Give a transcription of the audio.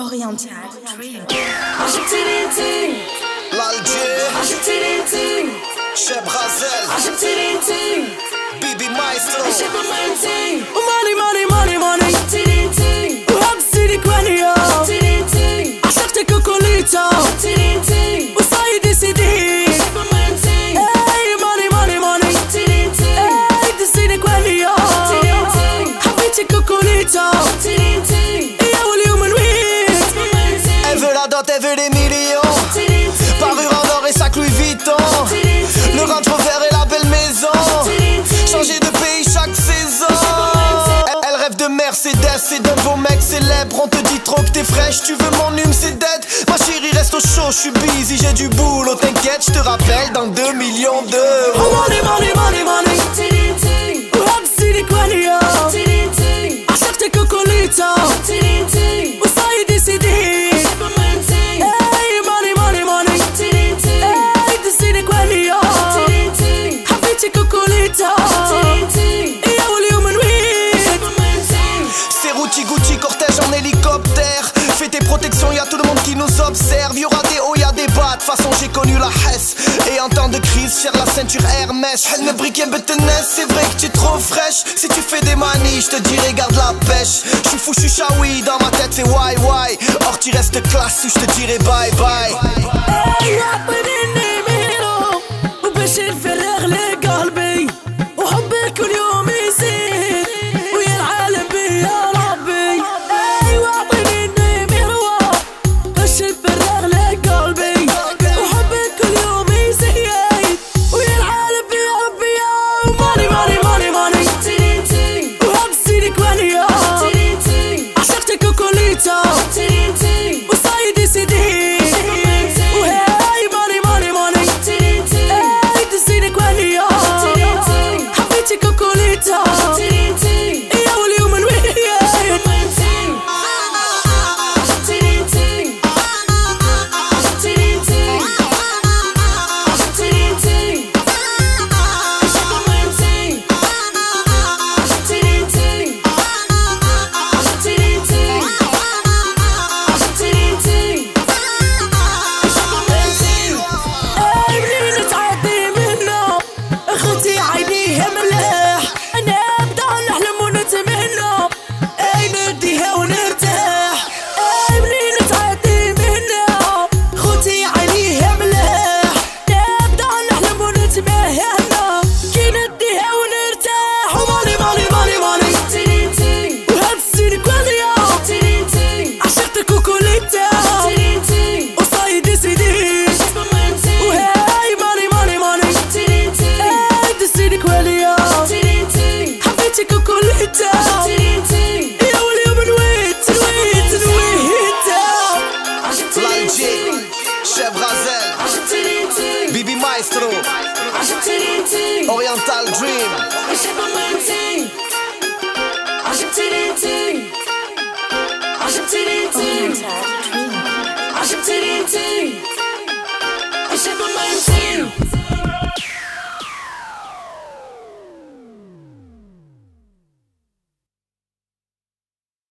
Oriental. Dream. L'Alger, Bibi Maestro Money, money, money, Le Range Rover et la belle maison. Changer de pays chaque saison. Elle, rêve de Mercedes et d'un beau mec célèbre. On te dit trop que t'es fraîche, tu veux mon c'est dead Ma chérie reste au chaud, je suis busy, j'ai du boulot. T'inquiète, je te rappelle dans 2 millions d'euros. Money money money money m'observe, y'aura des hauts, y'a des bas. De façon, j'ai connu la hesse. Et en temps de crise, cher la ceinture Hermès. Elle ne briquait c'est vrai que tu es trop fraîche. Si tu fais des manies, je te dirai, garde la pêche. Je suis fou, je suis dans ma tête, c'est why, why. Or, tu restes classe ou je te dirai bye, bye. oriental dream. I ship a man. I ship titty ting. I ship titty ting. I ship titty ting. I ship a man.